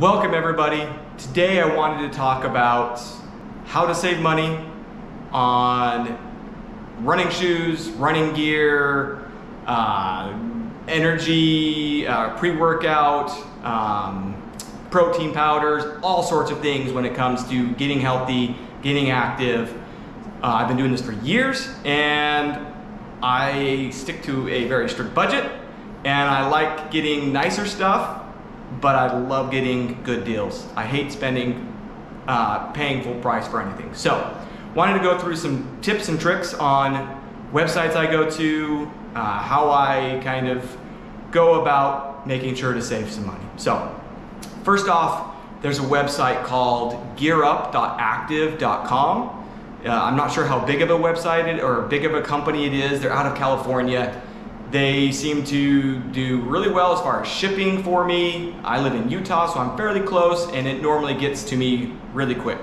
Welcome everybody. Today I wanted to talk about how to save money on running shoes, running gear, uh, energy, uh, pre-workout, um, protein powders, all sorts of things when it comes to getting healthy, getting active. Uh, I've been doing this for years and I stick to a very strict budget and I like getting nicer stuff, but I love getting good deals. I hate spending, uh, paying full price for anything. So, wanted to go through some tips and tricks on websites I go to, uh, how I kind of go about making sure to save some money. So, first off, there's a website called gearup.active.com. Uh, I'm not sure how big of a website it, or big of a company it is. They're out of California. They seem to do really well as far as shipping for me. I live in Utah, so I'm fairly close, and it normally gets to me really quick.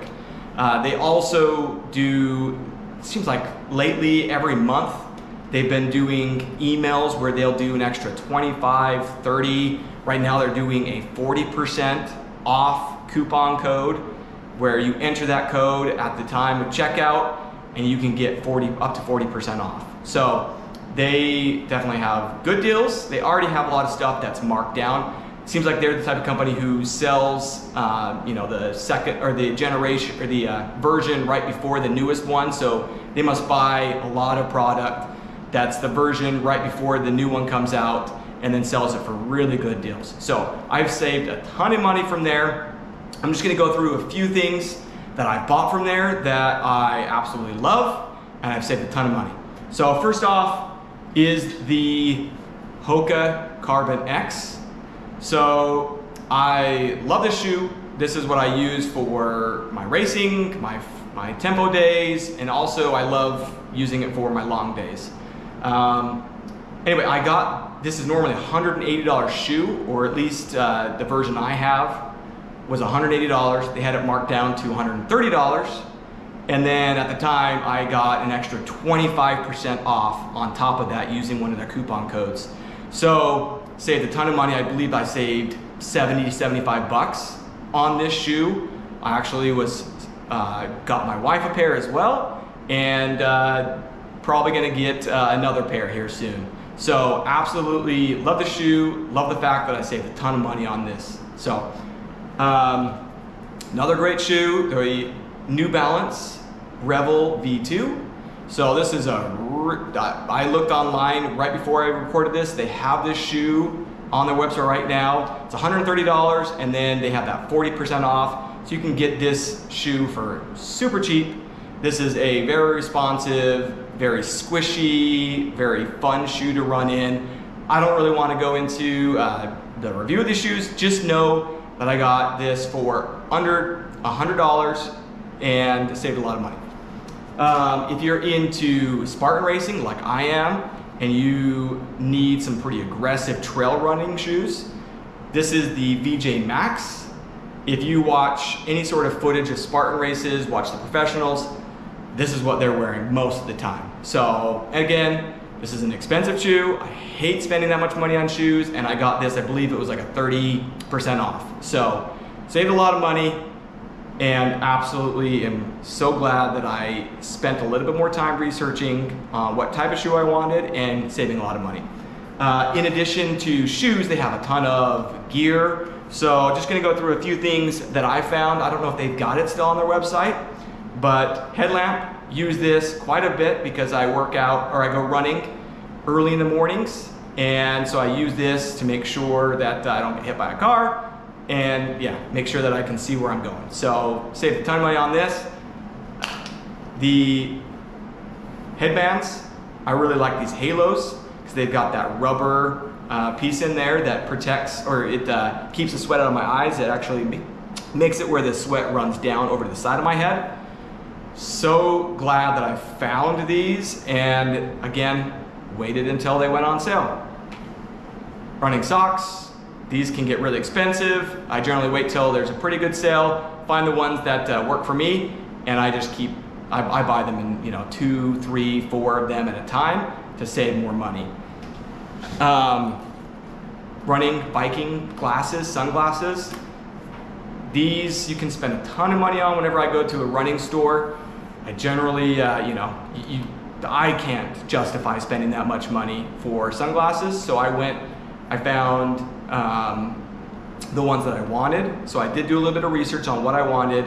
Uh, they also do, seems like lately every month, they've been doing emails where they'll do an extra 25, 30. Right now they're doing a 40% off coupon code where you enter that code at the time of checkout and you can get 40 up to 40% off. So they definitely have good deals. They already have a lot of stuff that's marked down. Seems like they're the type of company who sells, uh, you know, the second or the generation or the uh, version right before the newest one. So they must buy a lot of product that's the version right before the new one comes out and then sells it for really good deals. So I've saved a ton of money from there. I'm just gonna go through a few things that I bought from there that I absolutely love and I've saved a ton of money. So first off, is the Hoka Carbon X. So I love this shoe. This is what I use for my racing, my, my tempo days, and also I love using it for my long days. Um, anyway, I got, this is normally a $180 shoe, or at least uh, the version I have was $180. They had it marked down to $130. And then at the time, I got an extra 25% off on top of that using one of their coupon codes. So saved a ton of money. I believe I saved 70, 75 bucks on this shoe. I actually was, uh, got my wife a pair as well. And uh, probably gonna get uh, another pair here soon. So absolutely love the shoe, love the fact that I saved a ton of money on this. So um, another great shoe, the New Balance Rebel V2. So this is a, I looked online right before I recorded this. They have this shoe on their website right now. It's $130 and then they have that 40% off. So you can get this shoe for super cheap. This is a very responsive, very squishy, very fun shoe to run in. I don't really want to go into uh, the review of these shoes. Just know that I got this for under $100 and saved a lot of money. Um, if you're into Spartan racing like I am, and you need some pretty aggressive trail running shoes, this is the VJ Max. If you watch any sort of footage of Spartan races, watch the professionals, this is what they're wearing most of the time. So again, this is an expensive shoe. I hate spending that much money on shoes, and I got this, I believe it was like a 30% off. So saved a lot of money, and absolutely am so glad that I spent a little bit more time researching uh, what type of shoe I wanted and saving a lot of money. Uh, in addition to shoes, they have a ton of gear. So just gonna go through a few things that I found. I don't know if they've got it still on their website, but headlamp, use this quite a bit because I work out or I go running early in the mornings. And so I use this to make sure that I don't get hit by a car and yeah, make sure that I can see where I'm going. So save a ton of money on this. The headbands, I really like these halos because they've got that rubber uh, piece in there that protects or it uh, keeps the sweat out of my eyes. It actually makes it where the sweat runs down over the side of my head. So glad that I found these and again, waited until they went on sale. Running socks, these can get really expensive. I generally wait till there's a pretty good sale, find the ones that uh, work for me, and I just keep, I, I buy them in, you know, two, three, four of them at a time to save more money. Um, running, biking, glasses, sunglasses. These you can spend a ton of money on whenever I go to a running store. I generally, uh, you know, you, I can't justify spending that much money for sunglasses. So I went, I found um, the ones that I wanted. So I did do a little bit of research on what I wanted,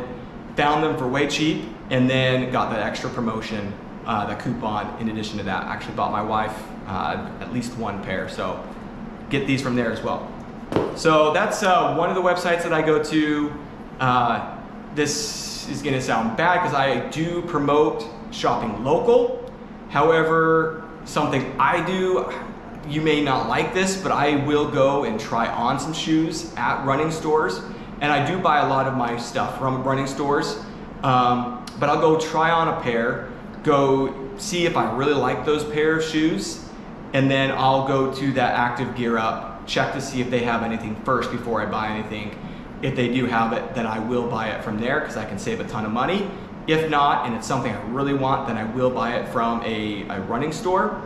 found them for way cheap, and then got that extra promotion, uh, the coupon in addition to that. I actually bought my wife uh, at least one pair. So get these from there as well. So that's uh, one of the websites that I go to. Uh, this is gonna sound bad because I do promote shopping local. However, something I do, you may not like this, but I will go and try on some shoes at running stores. And I do buy a lot of my stuff from running stores. Um, but I'll go try on a pair, go see if I really like those pair of shoes, and then I'll go to that active gear up, check to see if they have anything first before I buy anything. If they do have it, then I will buy it from there because I can save a ton of money. If not, and it's something I really want, then I will buy it from a, a running store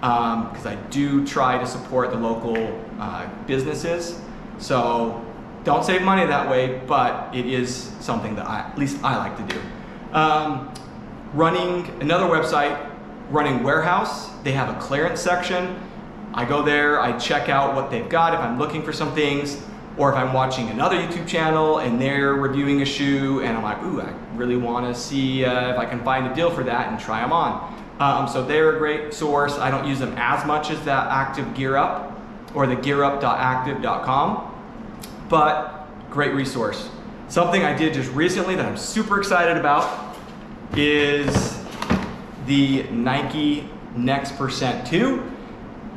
because um, I do try to support the local uh, businesses. So don't save money that way, but it is something that I, at least I like to do. Um, running another website, Running Warehouse, they have a clearance section. I go there, I check out what they've got if I'm looking for some things, or if I'm watching another YouTube channel and they're reviewing a shoe and I'm like, ooh, I really want to see uh, if I can find a deal for that and try them on. Um, so they're a great source. I don't use them as much as that Active Gear Up or the gearup.active.com, but great resource. Something I did just recently that I'm super excited about is the Nike Next Percent 2.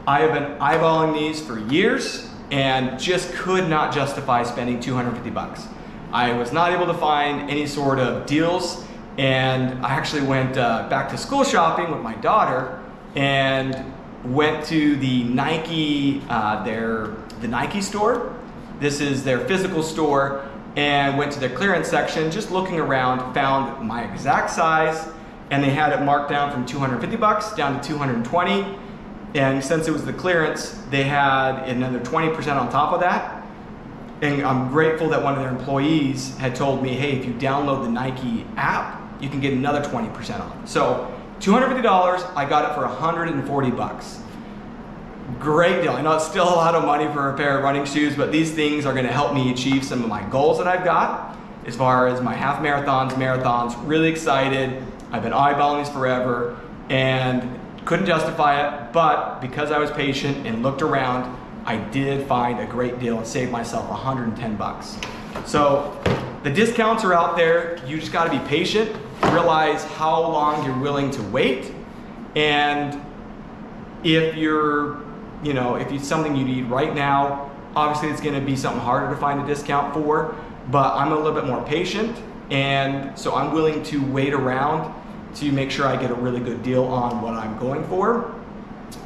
I have been eyeballing these for years and just could not justify spending 250 bucks. I was not able to find any sort of deals and I actually went uh, back to school shopping with my daughter and went to the Nike, uh, their, the Nike store. This is their physical store and went to their clearance section, just looking around, found my exact size and they had it marked down from 250 bucks down to 220 and since it was the clearance, they had another 20% on top of that. And I'm grateful that one of their employees had told me, hey, if you download the Nike app, you can get another 20% off. So $250, I got it for 140 bucks. Great deal. I know it's still a lot of money for a pair of running shoes, but these things are gonna help me achieve some of my goals that I've got as far as my half marathons, marathons, really excited. I've been eyeballing these forever and couldn't justify it, but because I was patient and looked around, I did find a great deal and saved myself 110 bucks. So the discounts are out there. You just gotta be patient, realize how long you're willing to wait, and if you're, you know, if it's something you need right now, obviously it's gonna be something harder to find a discount for, but I'm a little bit more patient, and so I'm willing to wait around to make sure I get a really good deal on what I'm going for.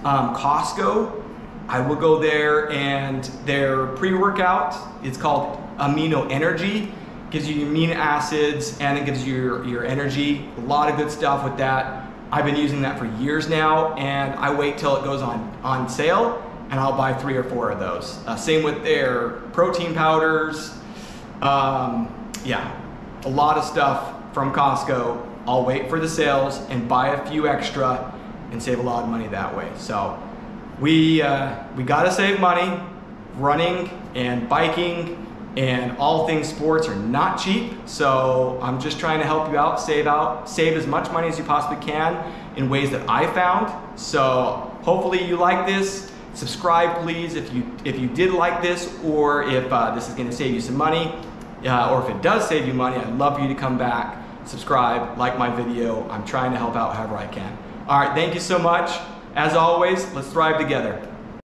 Um, Costco, I will go there and their pre-workout, it's called Amino Energy, gives you amino acids and it gives you your, your energy. A lot of good stuff with that. I've been using that for years now and I wait till it goes on, on sale and I'll buy three or four of those. Uh, same with their protein powders. Um, yeah, a lot of stuff from Costco I'll wait for the sales and buy a few extra and save a lot of money that way. So we, uh, we gotta save money. Running and biking and all things sports are not cheap. So I'm just trying to help you out, save out, save as much money as you possibly can in ways that I found. So hopefully you like this. Subscribe please if you, if you did like this or if uh, this is gonna save you some money uh, or if it does save you money, I'd love for you to come back subscribe, like my video. I'm trying to help out however I can. All right, thank you so much. As always, let's thrive together.